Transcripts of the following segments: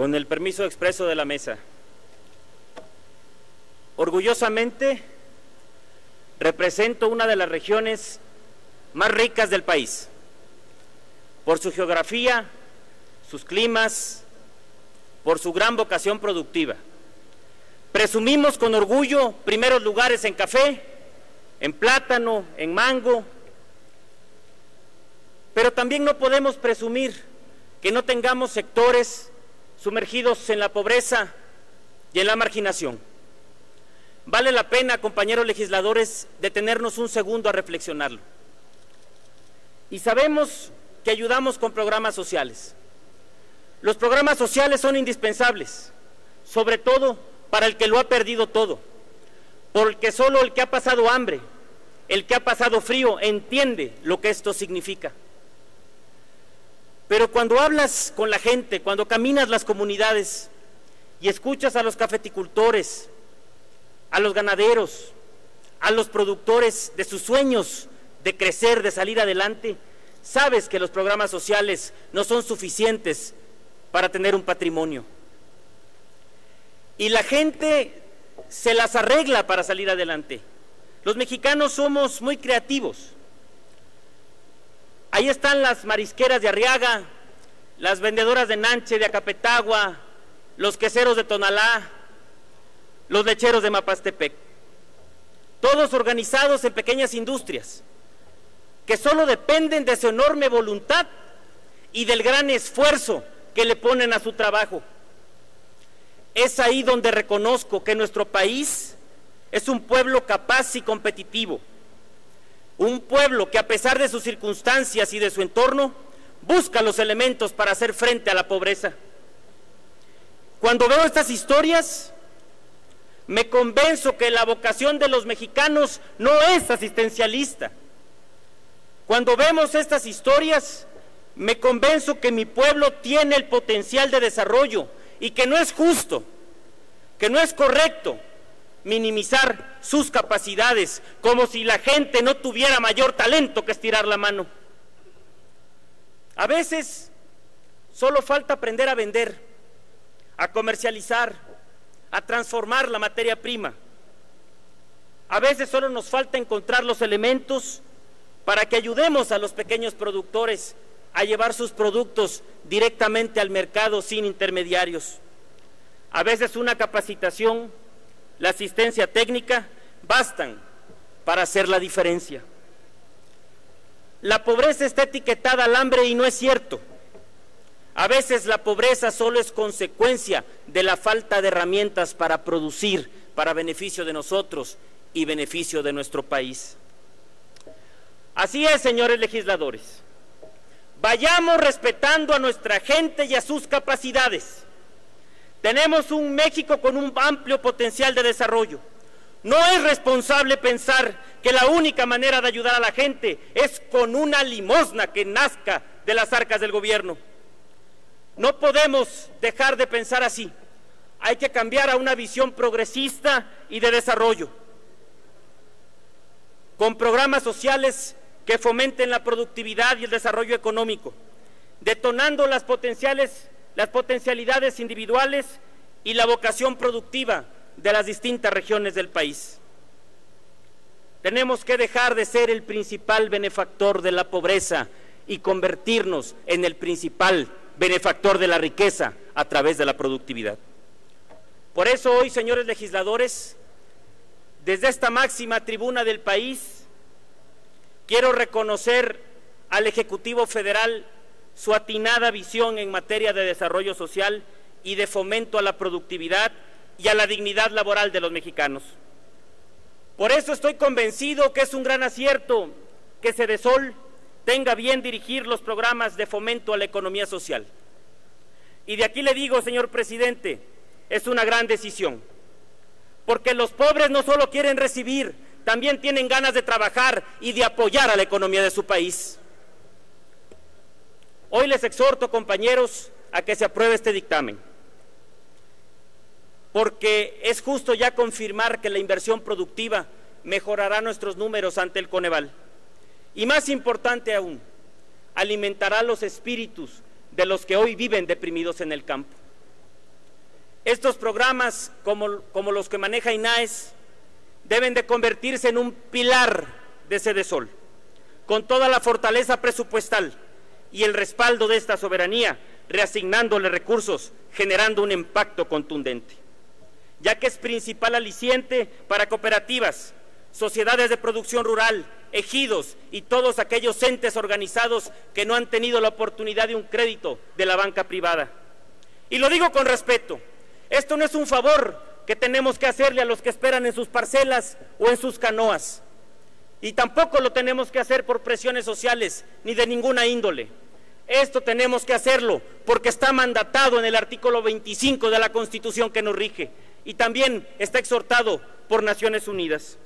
Con el permiso expreso de la mesa. Orgullosamente represento una de las regiones más ricas del país, por su geografía, sus climas, por su gran vocación productiva. Presumimos con orgullo primeros lugares en café, en plátano, en mango, pero también no podemos presumir que no tengamos sectores sumergidos en la pobreza y en la marginación. Vale la pena, compañeros legisladores, detenernos un segundo a reflexionarlo. Y sabemos que ayudamos con programas sociales. Los programas sociales son indispensables, sobre todo para el que lo ha perdido todo, porque solo el que ha pasado hambre, el que ha pasado frío, entiende lo que esto significa. Pero cuando hablas con la gente, cuando caminas las comunidades y escuchas a los cafeticultores, a los ganaderos, a los productores de sus sueños de crecer, de salir adelante, sabes que los programas sociales no son suficientes para tener un patrimonio. Y la gente se las arregla para salir adelante. Los mexicanos somos muy creativos. Ahí están las marisqueras de Arriaga, las vendedoras de Nanche, de Acapetagua, los queseros de Tonalá, los lecheros de Mapastepec. Todos organizados en pequeñas industrias que solo dependen de su enorme voluntad y del gran esfuerzo que le ponen a su trabajo. Es ahí donde reconozco que nuestro país es un pueblo capaz y competitivo. Un pueblo que a pesar de sus circunstancias y de su entorno, busca los elementos para hacer frente a la pobreza. Cuando veo estas historias, me convenzo que la vocación de los mexicanos no es asistencialista. Cuando vemos estas historias, me convenzo que mi pueblo tiene el potencial de desarrollo y que no es justo, que no es correcto minimizar sus capacidades como si la gente no tuviera mayor talento que estirar la mano. A veces solo falta aprender a vender, a comercializar, a transformar la materia prima. A veces solo nos falta encontrar los elementos para que ayudemos a los pequeños productores a llevar sus productos directamente al mercado sin intermediarios. A veces una capacitación, la asistencia técnica, bastan para hacer la diferencia. La pobreza está etiquetada al hambre y no es cierto. A veces la pobreza solo es consecuencia de la falta de herramientas para producir para beneficio de nosotros y beneficio de nuestro país. Así es, señores legisladores. Vayamos respetando a nuestra gente y a sus capacidades. Tenemos un México con un amplio potencial de desarrollo. No es responsable pensar que la única manera de ayudar a la gente es con una limosna que nazca de las arcas del gobierno. No podemos dejar de pensar así. Hay que cambiar a una visión progresista y de desarrollo, con programas sociales que fomenten la productividad y el desarrollo económico, detonando las, potenciales, las potencialidades individuales y la vocación productiva de las distintas regiones del país. Tenemos que dejar de ser el principal benefactor de la pobreza y convertirnos en el principal benefactor de la riqueza a través de la productividad. Por eso hoy, señores legisladores, desde esta máxima tribuna del país, Quiero reconocer al Ejecutivo Federal su atinada visión en materia de desarrollo social y de fomento a la productividad y a la dignidad laboral de los mexicanos. Por eso estoy convencido que es un gran acierto que Cedesol tenga bien dirigir los programas de fomento a la economía social. Y de aquí le digo, señor presidente, es una gran decisión, porque los pobres no solo quieren recibir, también tienen ganas de trabajar y de apoyar a la economía de su país. Hoy les exhorto, compañeros, a que se apruebe este dictamen, porque es justo ya confirmar que la inversión productiva mejorará nuestros números ante el Coneval. Y más importante aún, alimentará los espíritus de los que hoy viven deprimidos en el campo. Estos programas, como, los que maneja INAES, deben de convertirse en un pilar de Sede Sol, con toda la fortaleza presupuestal y el respaldo de esta soberanía, reasignándole recursos, generando un impacto contundente, ya que es principal aliciente para cooperativas, sociedades de producción rural, ejidos y todos aquellos entes organizados que no han tenido la oportunidad de un crédito de la banca privada. Y lo digo con respeto, esto no es un favor que tenemos que hacerle a los que esperan en sus parcelas o en sus canoas. Y tampoco lo tenemos que hacer por presiones sociales ni de ninguna índole. Esto tenemos que hacerlo porque está mandatado en el artículo 25 de la Constitución que nos rige y también está exhortado por Naciones Unidas.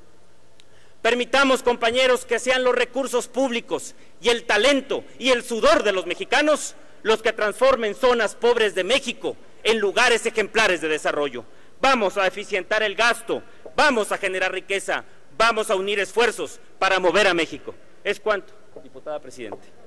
Permitamos, compañeros, que sean los recursos públicos y el talento y el sudor de los mexicanos los que transformen zonas pobres de México en lugares ejemplares de desarrollo. Vamos a eficientar el gasto, vamos a generar riqueza, vamos a unir esfuerzos para mover a México. Es cuanto, diputada presidente.